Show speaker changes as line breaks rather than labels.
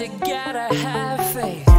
you gotta have faith.